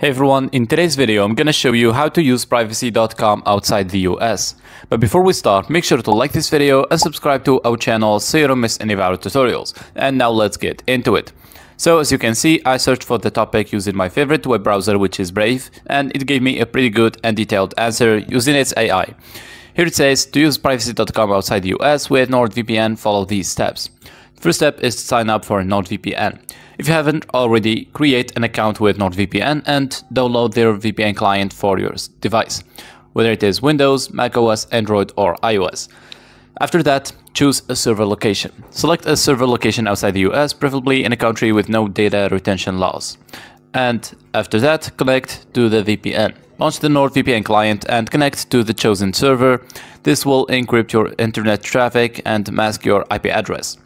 Hey everyone, in today's video I'm gonna show you how to use privacy.com outside the US. But before we start, make sure to like this video and subscribe to our channel so you don't miss any of our tutorials. And now let's get into it. So as you can see, I searched for the topic using my favorite web browser which is Brave and it gave me a pretty good and detailed answer using its AI. Here it says, to use privacy.com outside the US with NordVPN, follow these steps. First step is to sign up for NordVPN. If you haven't already, create an account with NordVPN and download their VPN client for your device, whether it is Windows, macOS, Android, or iOS. After that, choose a server location. Select a server location outside the US, preferably in a country with no data retention laws. And after that, connect to the VPN. Launch the NordVPN client and connect to the chosen server. This will encrypt your internet traffic and mask your IP address.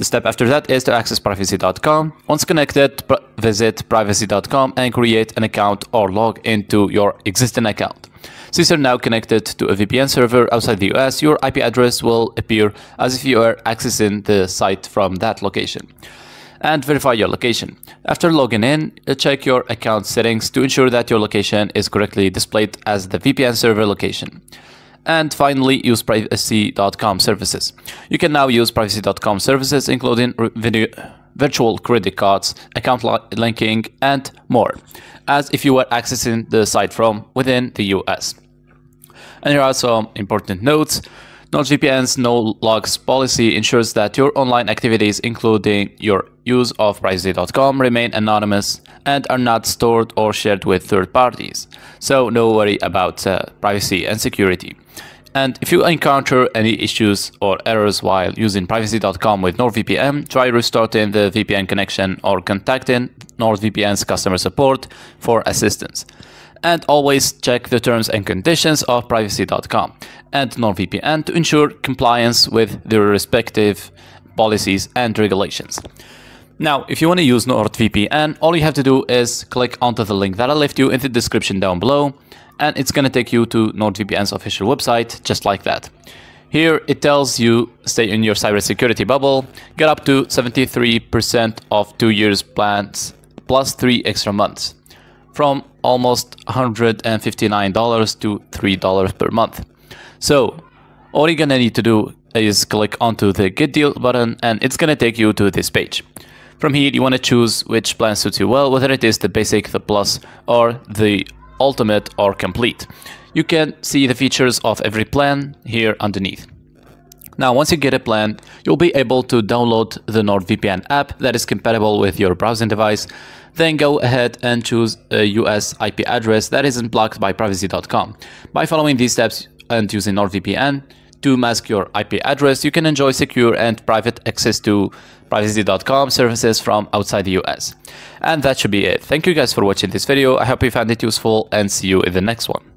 The step after that is to access privacy.com. Once connected, pr visit privacy.com and create an account or log into your existing account. Since you're now connected to a VPN server outside the US, your IP address will appear as if you are accessing the site from that location. And verify your location. After logging in, check your account settings to ensure that your location is correctly displayed as the VPN server location. And finally, use privacy.com services. You can now use privacy.com services, including video, virtual credit cards, account linking, and more, as if you were accessing the site from within the US. And here are some important notes. NordVPN's no logs policy ensures that your online activities, including your use of privacy.com, remain anonymous and are not stored or shared with third parties. So no worry about uh, privacy and security. And if you encounter any issues or errors while using privacy.com with NordVPN, try restarting the VPN connection or contacting NordVPN's customer support for assistance and always check the terms and conditions of privacy.com and NordVPN to ensure compliance with their respective policies and regulations. Now, if you want to use NordVPN, all you have to do is click onto the link that I left you in the description down below, and it's going to take you to NordVPN's official website, just like that. Here it tells you stay in your cybersecurity bubble, get up to 73% of two years plans plus three extra months from almost $159 to $3 per month. So all you're gonna need to do is click onto the get deal button and it's gonna take you to this page. From here you want to choose which plan suits you well, whether it is the basic, the plus, or the ultimate or complete. You can see the features of every plan here underneath. Now, once you get a plan, you'll be able to download the NordVPN app that is compatible with your browsing device. Then go ahead and choose a US IP address that isn't blocked by privacy.com. By following these steps and using NordVPN to mask your IP address, you can enjoy secure and private access to privacy.com services from outside the US. And that should be it. Thank you guys for watching this video. I hope you found it useful and see you in the next one.